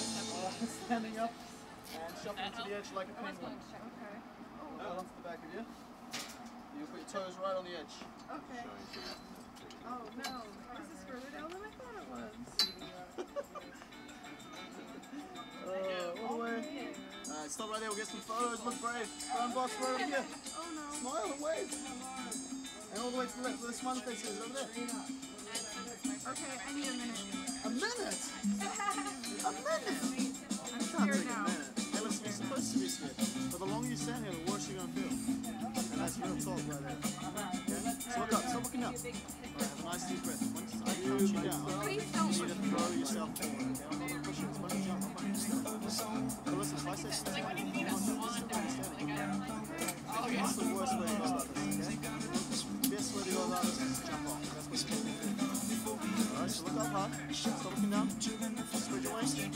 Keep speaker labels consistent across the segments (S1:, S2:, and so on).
S1: standing up and shuffle to the edge like a penguin.
S2: Okay.
S1: Hold onto the back of you. You put your toes right on the edge.
S2: Okay. Oh no. This is further down than I thought it was.
S1: Uh, all the way. Alright, stop right there. We'll get some photos. Look brave. Round box right over here.
S2: Oh no.
S1: Smile and wave. And all the way to the left where the smiley face is over there.
S2: Okay, I need a minute.
S1: A minute? Talk right there. Okay? So look up. Stop looking up. Alright, have a nice deep breath. Once I touch you down, you need to throw yourself forward. Okay?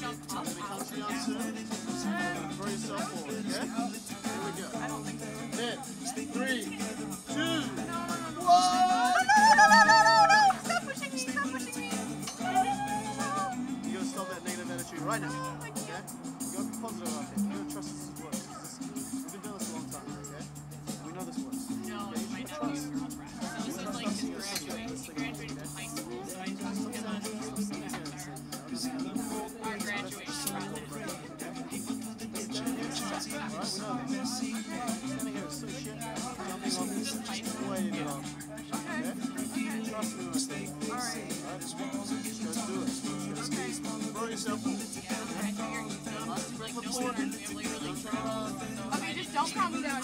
S1: Throw yourself forward, okay? Here we go. Hit. Three, two, one.
S2: Stop pushing me! Stop pushing me!
S1: You gotta stop that negative attitude right now. Okay? You gotta be positive out there. Don't turn around.
S2: Okay, just don't calm down.